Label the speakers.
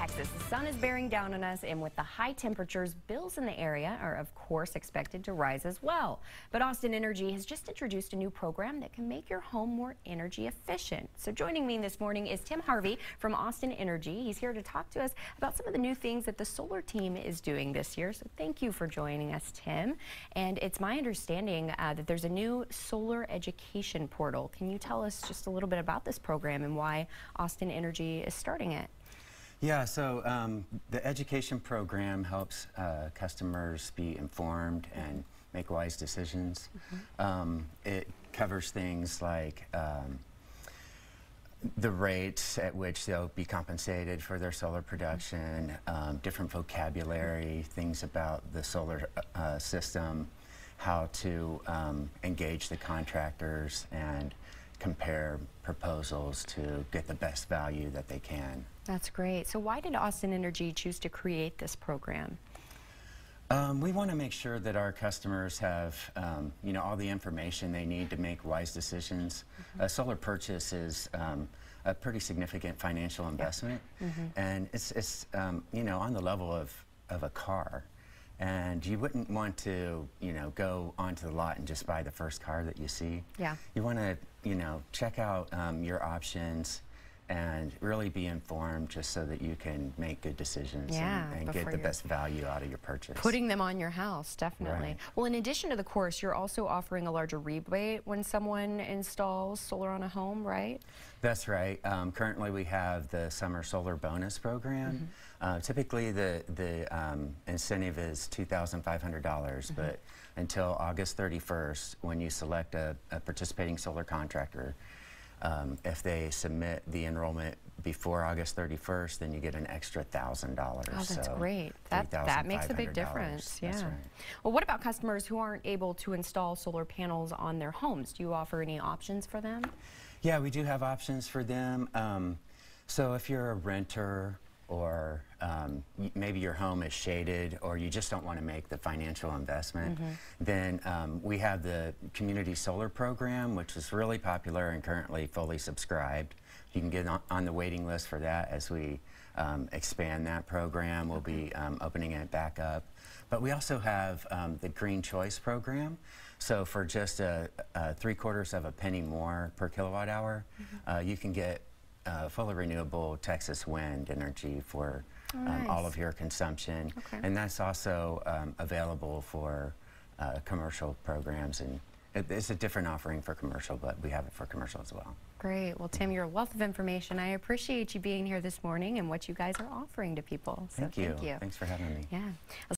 Speaker 1: Texas. The sun is bearing down on us, and with the high temperatures, bills in the area are, of course, expected to rise as well. But Austin Energy has just introduced a new program that can make your home more energy efficient. So joining me this morning is Tim Harvey from Austin Energy. He's here to talk to us about some of the new things that the solar team is doing this year. So thank you for joining us, Tim. And it's my understanding uh, that there's a new solar education portal. Can you tell us just a little bit about this program and why Austin Energy is starting it?
Speaker 2: Yeah, so um, the education program helps uh, customers be informed and make wise decisions. Mm -hmm. um, it covers things like um, the rates at which they'll be compensated for their solar production, um, different vocabulary, things about the solar uh, system, how to um, engage the contractors and compare proposals to get the best value that they can.
Speaker 1: That's great. So why did Austin Energy choose to create this program?
Speaker 2: Um, we want to make sure that our customers have, um, you know, all the information they need to make wise decisions. Mm -hmm. A solar purchase is um, a pretty significant financial investment, mm -hmm. and it's, it's um, you know, on the level of, of a car. And you wouldn't want to, you know, go onto the lot and just buy the first car that you see.
Speaker 1: Yeah.
Speaker 2: You want to, you know, check out um, your options and really be informed just so that you can make good decisions
Speaker 1: yeah,
Speaker 2: and, and get the best value out of your purchase.
Speaker 1: Putting them on your house, definitely.
Speaker 2: Right.
Speaker 1: Well, in addition to the course, you're also offering a larger rebate when someone installs solar on a home, right?
Speaker 2: That's right. Um, currently, we have the Summer Solar Bonus Program. Mm -hmm. uh, typically, the, the um, incentive is $2,500, mm -hmm. but until August 31st, when you select a, a participating solar contractor, um, if they submit the enrollment before August 31st, then you get an extra $1,000.
Speaker 1: Oh, that's so great. That, that makes a big difference. Yeah. Right. Well, what about customers who aren't able to install solar panels on their homes? Do you offer any options for them?
Speaker 2: Yeah, we do have options for them. Um, so if you're a renter or um, maybe your home is shaded or you just don't want to make the financial investment, mm -hmm. then um, we have the community solar program, which is really popular and currently fully subscribed. You can get on, on the waiting list for that as we um, expand that program. We'll be um, opening it back up. But we also have um, the Green Choice program. So for just a, a three quarters of a penny more per kilowatt hour, mm -hmm. uh, you can get uh, fully renewable Texas wind energy for oh, um, nice. all of your consumption. Okay. And that's also um, available for uh, commercial programs. And it, it's a different offering for commercial, but we have it for commercial as well.
Speaker 1: Great. Well, Tim, you're a wealth of information. I appreciate you being here this morning and what you guys are offering to people.
Speaker 2: So thank you. Thank you. Thanks for having me.
Speaker 1: Yeah.